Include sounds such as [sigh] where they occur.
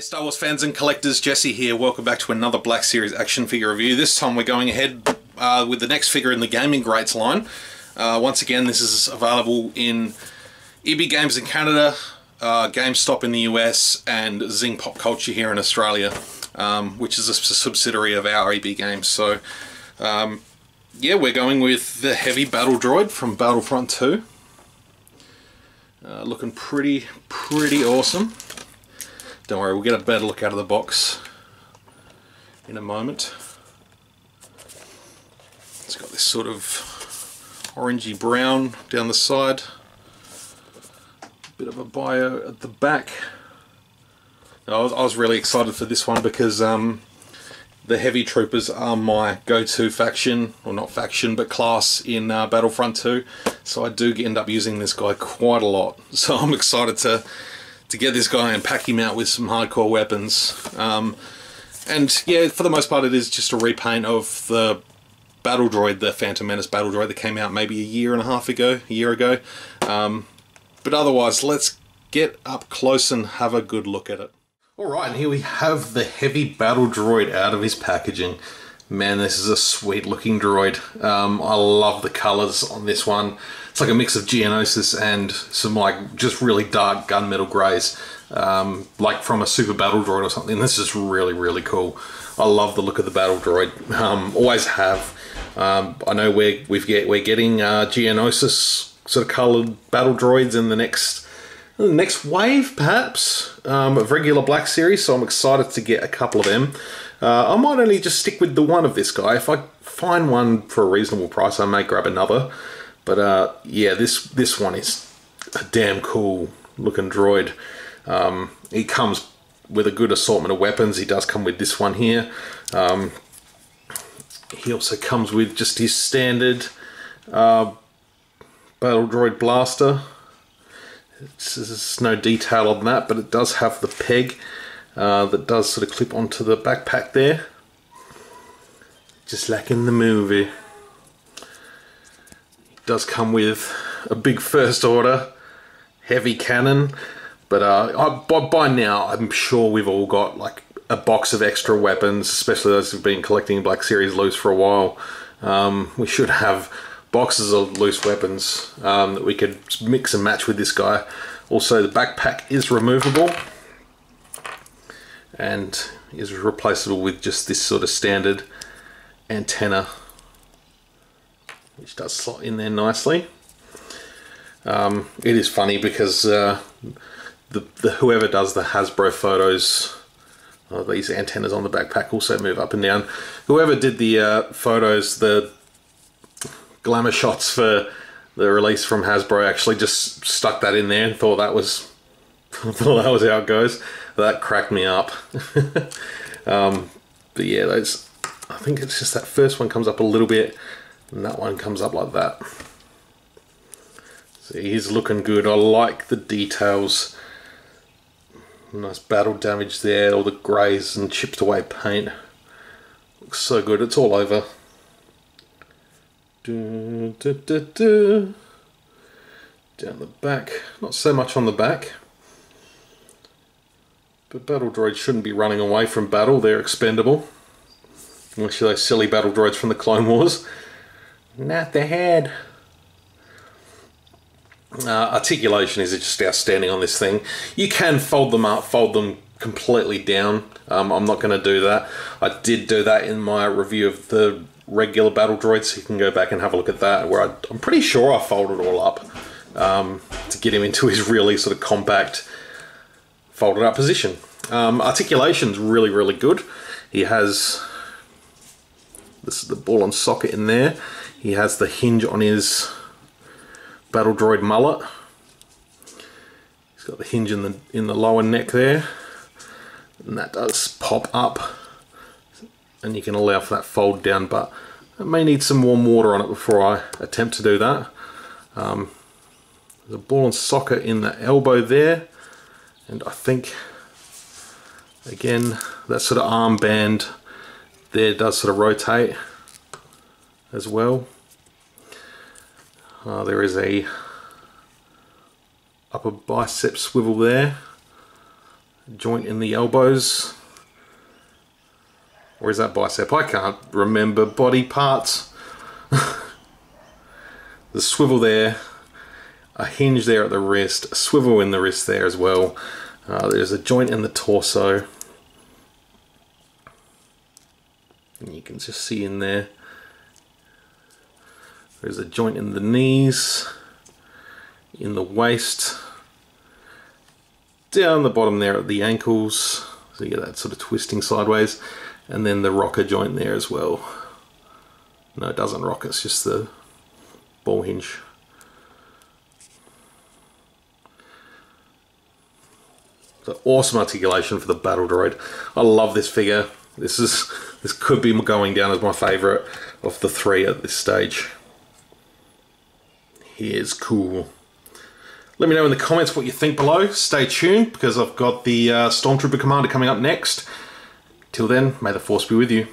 Hey Star Wars fans and collectors, Jesse here. Welcome back to another Black Series action figure review. This time we're going ahead uh, with the next figure in the Gaming Greats line. Uh, once again, this is available in EB Games in Canada, uh, GameStop in the US, and Zing Pop Culture here in Australia, um, which is a subsidiary of our EB Games. So, um, yeah, we're going with the Heavy Battle Droid from Battlefront 2. Uh, looking pretty, pretty awesome. Don't worry, we'll get a better look out of the box in a moment. It's got this sort of orangey brown down the side. Bit of a bio at the back. I was, I was really excited for this one because um, the Heavy Troopers are my go-to faction, or not faction, but class in uh, Battlefront 2. So I do end up using this guy quite a lot. [laughs] So I'm excited to to get this guy and pack him out with some hardcore weapons. Um, and yeah, for the most part, it is just a repaint of the battle droid, the Phantom Menace battle droid that came out maybe a year and a half ago, a year ago. Um, but otherwise, let's get up close and have a good look at it. Alright, and here we have the heavy battle droid out of his packaging. Man, this is a sweet looking droid. Um, I love the colours on this one. It's like a mix of Geonosis and some like just really dark gunmetal greys. Um, like from a super battle droid or something. This is really, really cool. I love the look of the battle droid. Um, always have. Um, I know we're, we've get, we're getting uh, Geonosis sort of coloured battle droids in the next the next wave, perhaps, um, of regular Black Series, so I'm excited to get a couple of them. Uh, I might only just stick with the one of this guy. If I find one for a reasonable price, I may grab another. But uh, yeah, this this one is a damn cool looking droid. Um, he comes with a good assortment of weapons. He does come with this one here. Um, he also comes with just his standard uh, battle droid blaster. there's no detail on that, but it does have the peg uh, that does sort of clip onto the backpack there. Just like in the movie. Does come with a big first order heavy cannon. But uh, I, by, by now, I'm sure we've all got like a box of extra weapons, especially those who've been collecting Black Series loose for a while. Um, we should have boxes of loose weapons um, that we could mix and match with this guy. Also, the backpack is removable and is replaceable with just this sort of standard antenna which does slot in there nicely. Um, it is funny because uh, the, the, whoever does the Hasbro photos uh, these antennas on the backpack also move up and down. Whoever did the uh, photos, the glamour shots for the release from Hasbro actually just stuck that in there and thought that was [laughs] thought that was how it goes that cracked me up. [laughs] um, but yeah, those. I think it's just that first one comes up a little bit, and that one comes up like that. See, he's looking good. I like the details. Nice battle damage there, all the greys and chipped away paint. Looks so good. It's all over. Down the back. Not so much on the back. But battle droids shouldn't be running away from battle, they're expendable. Unless you're those silly battle droids from the Clone Wars. Not the head. Uh, articulation is just outstanding on this thing. You can fold them up, fold them completely down. Um, I'm not going to do that. I did do that in my review of the regular battle droids, so you can go back and have a look at that, where I, am pretty sure I folded all up um, to get him into his really sort of compact folded up position. Um, articulation's really, really good. He has this is the ball and socket in there. He has the hinge on his Battle Droid mullet. He's got the hinge in the in the lower neck there, and that does pop up, and you can allow for that fold down. But I may need some warm water on it before I attempt to do that. Um, there's a ball and socket in the elbow there and I think again that sort of armband there does sort of rotate as well uh, there is a upper bicep swivel there joint in the elbows. Or is that bicep? I can't remember body parts. [laughs] the swivel there, a hinge there at the wrist, a swivel in the wrist there as well. Uh, there's a joint in the torso. And you can just see in there. There's a joint in the knees, in the waist, down the bottom there at the ankles. So you get that sort of twisting sideways. And then the rocker joint there as well. No, it doesn't rock, it's just the ball hinge. So awesome articulation for the battle droid. I love this figure. This is this could be going down as my favourite of the three at this stage. He is cool. Let me know in the comments what you think below. Stay tuned because I've got the uh, Stormtrooper Commander coming up next. Till then, may the Force be with you.